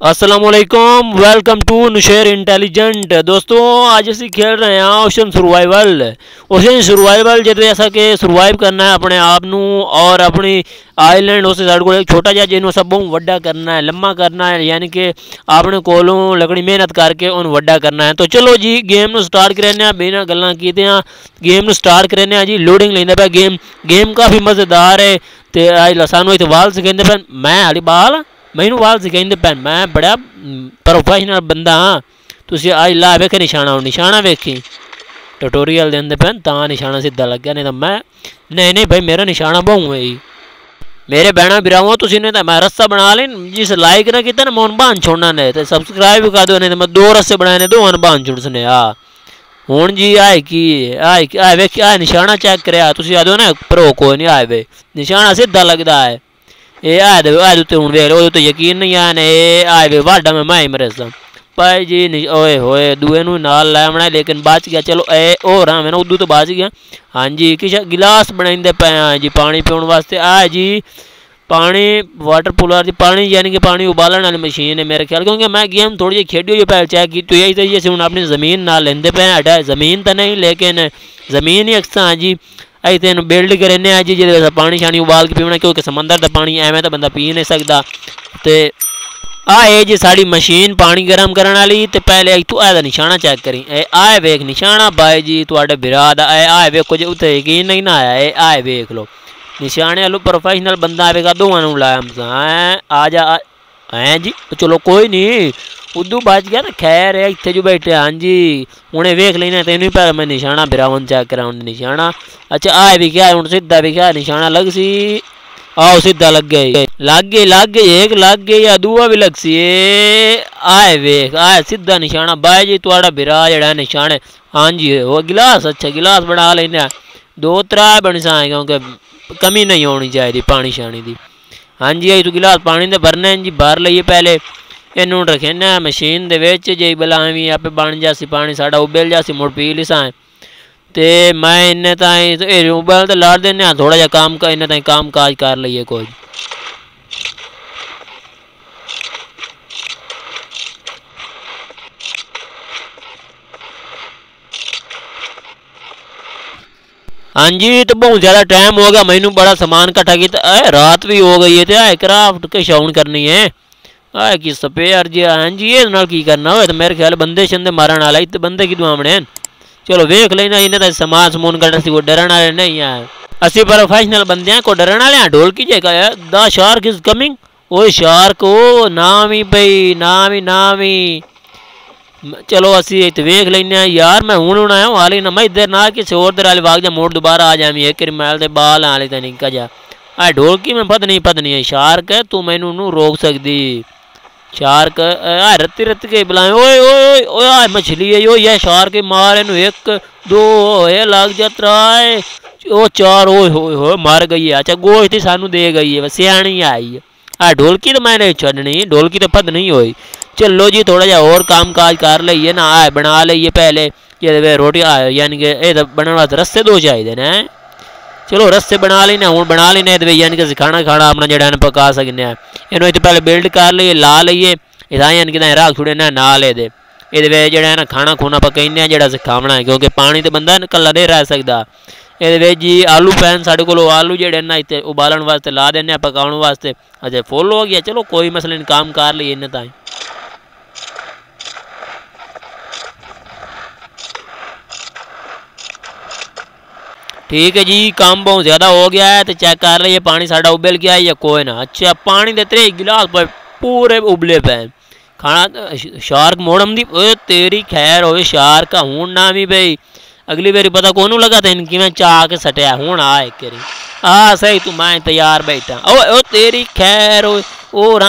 असलकुम welcome to नुशेर intelligent दोस्तों आज ਅਸੀਂ खेल रहे हैं ओशन ਸਰਵਾਈਵਲ ओशन ਸਰਵਾਈਵਲ ਜਿਹਦੇ ਐਸਾ ਕਿ ਸਰਵਾਈਵ ਕਰਨਾ ਹੈ ਆਪਣੇ ਆਪ ਨੂੰ ਔਰ ਆਪਣੀ ਆਈਲੈਂਡ ਉਸ ਸਾਡੇ ਕੋਲ ਇੱਕ ਛੋਟਾ ਜਿਹਾ ਜਿਹਨੂੰ ਸਭ ਬਹੁਤ ਵੱਡਾ ਕਰਨਾ ਹੈ ਲੰਮਾ ਕਰਨਾ ਹੈ ਯਾਨੀ ਕਿ ਆਪਣੇ ਕੋਲੋਂ ਲਕੜੀ ਮਿਹਨਤ ਕਰਕੇ ਉਹਨੂੰ ਵੱਡਾ ਕਰਨਾ ਹੈ ਤਾਂ ਚਲੋ ਜੀ ਗੇਮ ਨੂੰ ਸਟਾਰਟ ਕਰਨੇ ਆ ਬਿਨਾਂ ਗੱਲਾਂ ਕੀਤੇ ਆ ਗੇਮ ਨੂੰ ਸਟਾਰਟ ਕਰਨੇ ਆ ਜੀ ਲੋਡਿੰਗ ਲੈਂਦਾ ਪਿਆ ਗੇਮ ਗੇਮ ਕਾਫੀ ਮਜ਼ੇਦਾਰ ਹੈ ਤੇ ਅੱਜ ਸਾਨੂੰ ਇੱਥੇ ਵਾਲ ਸਿਖਾਉਂਦੇ ਪਏ ਮੈਂ ਹਾਲੀ ਬਾਲ महीनों सिखाई भैन, मैं बड़ा हम्म, प्रोफेशनल बंदा हाँ। तुसी अज ला वेखे निशाना और निशाना वेखी। ट्यूटोरियल देंदे भैन, तां निशाना सीधा लग्गेआ, नहीं तो मैं, नहीं नहीं भाई, मेरा निशाना बहु जी मेरे बहना बिराओ तुसी नहीं तो मैं रस्ता बना लें, जिस लाइक ना किता ना, मैं बाँध छोड़ना नहीं तो सब्सक्राइब भी कर दो नहीं तो मैं दो रस्ते बनाने दो हन बाँध सने हाँ। हूँ जी आए की आए आए वेखी आए निशाना चेक कराया तुसी ना प्रो कोई नहीं आए वे निशाना सीधा लगता है ए आज आज तो यकीन नहीं आने, ए आज वाडा में मैं मरे सम भाई जी ओए होए, दुए नाल ला लेकिन बच गया, चलो, ए ओ राम है ना उदू तो बच गया। हाँ जी, किश गिलास बनाई पे जी, पानी पीने वास्ते। आ जी, पानी, वाटर पूलर की पानी, यानी कि पानी उबालने वाली मशीन है मेरे ख्याल, क्योंकि मैं गेम थोड़ी जी खेडी हुई पहले चेक की तो यही तरीके से हूँ अपनी ज़मीन ना लेंदे पे हटा ज़मीन तो नहीं, लेकिन ज़मीन ही अक्सर हाँ जी। ਅਸੀਂ ਤੈਨੂੰ ਬਿਲਡ ਕਰਨੇ ਆ ਜੀ ਜਿਹਦੇ ਵਿੱਚ ਪਾਣੀ ਛਾਣੀ ਉਬਾਲ ਕੇ ਪੀਣਾ ਕਿਉਂਕਿ ਸਮੁੰਦਰ ਦਾ ਪਾਣੀ ਐਵੇਂ ਤਾਂ ਬੰਦਾ ਪੀ ਨਹੀਂ ਸਕਦਾ ਤੇ ਆ ਇਹ ਜੀ ਸਾਡੀ ਮਸ਼ੀਨ ਪਾਣੀ ਗਰਮ ਕਰਨ ਵਾਲੀ ਤੇ ਪਹਿਲੇ ਇੱਥੋਂ ਇਹਦਾ ਨਿਸ਼ਾਨਾ ਚੈੱਕ ਕਰੀ ਇਹ ਆਏ ਵੇਖ ਨਿਸ਼ਾਨਾ ਬਾਈ ਜੀ ਤੁਹਾਡੇ ਵਿਰਾ ਦਾ ਇਹ ਆਏ ਵੇਖ ਕੁਝ ਉੱਤੇ ਯਕੀਨ ਨਹੀਂ ਨਾ ਆਇਆ ਇਹ ਆਏ ਵੇਖ ਲੋ ਨਿਸ਼ਾਨੇ ਵਾਲੂ ਪ੍ਰੋਫੈਸ਼ਨਲ ਬੰਦਾ ਆਵੇਗਾ ਦੋਵਾਂ ਨੂੰ ਲਾਇਆ ਮਸਾਂ ਆ ਜਾ ਐ ਜੀ ਚਲੋ ਕੋਈ ਨਹੀਂ ਉਦੋਂ ਬਚ ਗਿਆ ਤਾਂ ਖੈਰ ਹੈ ਇੱਥੇ ਜੋ ਬੈਠੇ ਹਾਂਜੀ ਹੁਣੇ ਵੇਖ ਲੈਣਾ ਤੈਨੂੰ ਪਤਾ ਮੈਂ ਨਿਸ਼ਾਨਾ ਬਿਰਾਵਨ ਚੈੱਕ ਕਰਾਉਂ ਨਿਸ਼ਾਨਾ ਅੱਛਾ ਆ ਵੀ ਕਿਹਾ ਹੁਣ ਸਿੱਧਾ ਵੀ ਕਿਹਾ ਨਿਸ਼ਾਨਾ ਲੱਗ ਸੀ ਆਓ ਸਿੱਧਾ ਲੱਗ ਗਏ ਲੱਗ ਗਏ ਲੱਗ ਗਏ ਇੱਕ ਲੱਗ ਗਏ ਜਾਂ ਦੂਆ ਵੀ ਲੱਗ ਸੀ ਆਏ ਵੇਖ ਆਏ ਸਿੱਧਾ ਨਿਸ਼ਾਨਾ ਬਾਈ ਜੀ ਤੁਹਾਡਾ ਬਿਰਾ ਜਿਹੜਾ ਨਿਸ਼ਾਨ ਹਾਂਜੀ ਉਹ ਗਿਲਾਸ ਅੱਛਾ ਗਿਲਾਸ ਬਣਾ ਲੈਣਾ ਦੋ ਤਰਾ ਬਣ ਸਾਂ ਕਿਉਂਕਿ ਕਮੀ ਨਹੀਂ ਹੋਣੀ ਚਾਹੀਦੀ ਪਾਣੀ ਛਾਣੀ ਦੀ ਹਾਂਜੀ ਇਹ ਤੂੰ ਗਿਲਾਸ ਪਾਣੀ ਦੇ ਭਰਨਾ ਜੀ ਭਰ ਲਈਏ इनू रखे ना मशीन जे भला हमें आप बन जासी पानी साढ़ा उबेल जासी मुड़ पी लिसा तो मैं इन ताई उबल तो लाड़ देने थोड़ा जहा काम का इन ताई काम काज कर लीए कोई हाँ जी तो बहुत ज़्यादा टाइम हो गया मैनू बड़ा समान इकट्ठा किया रात भी हो गई है तो क्राफ्ट के करनी है आए कि स्पेयर जी हाँ जी ये नाल की करना हो तो मेरे ख्याल बंदे शंदे मारन वाला तो बंदे कि दुआमने चलो वेख लेना इन्हें तो समान समून करना सी कोई डरन वाले नहीं है ਅਸੀਂ ਪ੍ਰੋਫੈਸ਼ਨਲ ਬੰਦੇ ਆ ਕੋ ਡਰਨ ਵਾਲੇ ਆ ਢੋਲ ਕੀ ਜੇਗਾ ਦਾ ਸ਼ਾਰਕ ਇਜ਼ ਕਮਿੰਗ ਓਏ ਸ਼ਾਰਕ ਉਹ ਨਾਮ ਹੀ ਬਈ ਨਾਮ ਹੀ ਨਾਮ ਹੀ चलो असी इत वेख लेने यार मैं हूँ हूँ आया हाली ना मैं इधर ना किसी और दर वाले भाग जा मोड़ दोबारा आ जामी एक मैल दे बाल आले तो निका जा आ ढोलकी में पता नहीं पता नहीं है शार्क है तू मैनू नू रोक सकती शार्क रत्ती रत्ती के बुलाए। ओए ओए ओए आ मछली है, यो, ये शार्क मार इनू एक, दो होए लग जा त्राए ओ, चार, ओए होए होए मर गई है। अच्छा गोश्त ही सानू दे गई है सियाणी आई है। आ ढोलकी तो मैंने छड़नी, ढोलकी तो पद नहीं हुई। चलो जी, थोड़ा जा और काम काज कर लीए ना आए बना लीए पहले। ये रोटी यानी कि ये बनने वास्ते रस्ते दो चाहिए ने चलो रस्ते बना लेने हूँ बना लेने यानी कि खाना खाना अपना जड़ा पका सकने इन पहले बिल्ड कर लीए, ला लीए इतना यानी कि रख छुड़े ना नाल ये ये ना खाना खूना पकाने जरा खावना क्योंकि पानी तो बंदा कला नहीं रह सकता ये जी आलू पैन साढ़े को आलू जड़े ना इतने उबालन वास्ते ला देने पकाने वास्ते। अच्छा फुल हो गया, चलो कोई मसला नहीं काम कर लीए इन्हें ताई ठीक है जी, काम बहुत ज़्यादा हो गया है तो चेक कर रही है पानी साढ़ा उबल गया है, या कोई ना। अच्छा पानी दे त्रे गिलास पर, पूरे उबले पे। खाना, शार्क मोड़म दी तेरी खैर हो शार्क का हूँ ना भी भाई। अगली बारी पता कौन लगा था इनकी, मैं चाह के सटिया, हूँ आ एक हाँ सही, तू मैं तैयार बैठा। ओ ओ तेरी खैर हो ओ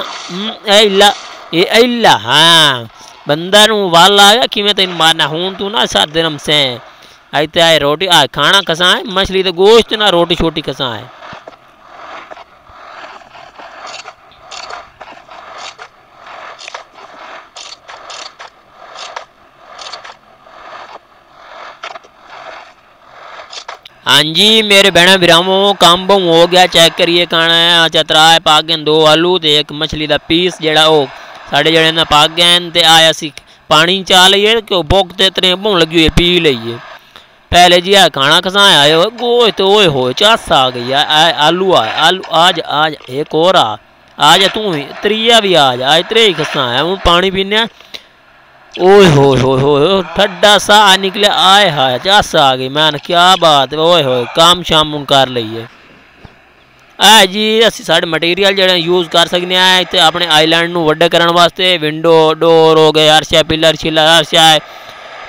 ये इला हाँ। बंदा वाल आ गया कि मैं तेन मारना, हूँ तू ना सात दिन से आई तो आए रोटी, आए खाना कसा है? मछली तो गोश्त ना रोटी छोटी कसा है? हाँ जी, मेरे भैन काम काम्बो हो गया, चेक करिए खाना है। चतरा है पाग दो आलू तो एक मछली का पीस जरा साढ़े जड़े पाग गए तो आया पानी चा लीए तो भुख तो इतने भून लगी हुई, पी लीए पहले जी आ खाना खसाया है गोए तो ओए हो चस आ गई है आलू आ आलू आज आज एक और आ आज तू ही त्रिया भी आज आज त्रे ही खसा है हूँ पानी पीने ओए हो हो हो ठंडा सा निकले आए हाय चस आ गई मैंने क्या बात ओए हो काम शाम कर लीए ਹੈ ਜੀ ਅਸੀਂ ਸਾਡੇ ਮਟੀਰੀਅਲ ਜਿਹੜੇ ਯੂਜ਼ ਕਰ ਸਕਦੇ ਆ ਇੱਥੇ ਆਪਣੇ ਆਈਲੈਂਡ ਨੂੰ ਵੱਡੇ ਕਰਨ ਵਾਸਤੇ ਵਿੰਡੋ ਡੋਰ ਹੋ ਗਏ ਅਰਸ਼ਾ ਪਿਲਰ ਛਿਲਾ ਅਰਸ਼ਾ ਹੈ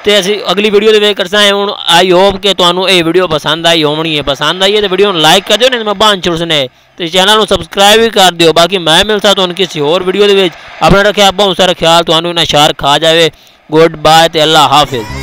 ਤੇ ਅਸੀਂ ਅਗਲੀ ਵੀਡੀਓ ਦੇ ਵੇਖ ਕਰਸਾਂ ਹੁਣ ਆਈ ਹੋਪ ਕਿ ਤੁਹਾਨੂੰ ਇਹ ਵੀਡੀਓ ਪਸੰਦ ਆਈ ਹੋਣੀ ਹੈ ਪਸੰਦ ਆਈ ਹੈ ਤੇ ਵੀਡੀਓ ਨੂੰ ਲਾਈਕ ਕਰ ਦਿਓ ਨਹੀਂ ਮੈਂ ਬਾਂਝ ਚੁਰਸਨੇ ਤੇ ਚੈਨਲ ਨੂੰ ਸਬਸਕ੍ਰਾਈਬ ਵੀ ਕਰ ਦਿਓ ਬਾਕੀ ਮੈਂ ਮਿਲਦਾ ਤੁਹਾਨੂੰ ਕਿਸੇ ਹੋਰ ਵੀਡੀਓ ਦੇ ਵਿੱਚ ਆਪਣਾ ਰੱਖਿਆ ਬਹੁਤ ਸਾਰਾ ਖਿਆਲ ਤੁਹਾਨੂੰ ਇਹਨਾਂ ਸ਼ਾਰ ਖਾ ਜਾਵੇ ਗੁੱਡ ਬਾਏ ਤੇ ਅੱਲਾ ਹਾਫਿਜ਼